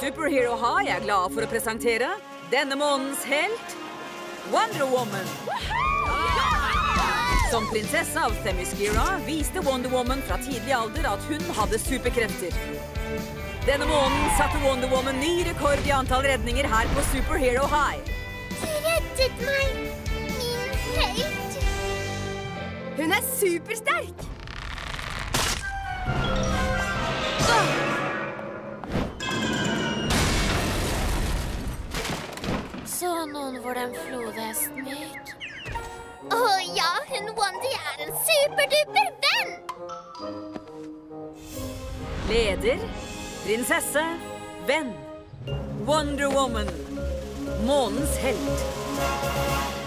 High er glad for å presentere denne månedens helt, Wonder Woman. Som prinsesse av Themyscira viste Wonder Woman fra tidlig alder at hun hadde superkrefter. Denne måneden satte Wonder Woman ny rekord i antall redninger her på Superhero High. Du reddet meg, min helt. Hun er supersterk! Så noen hvordan flodhesten gikk? Å ja, hun Wandy er en superduper venn. Leder, prinsesse, venn. Wonder Woman. Månens helt.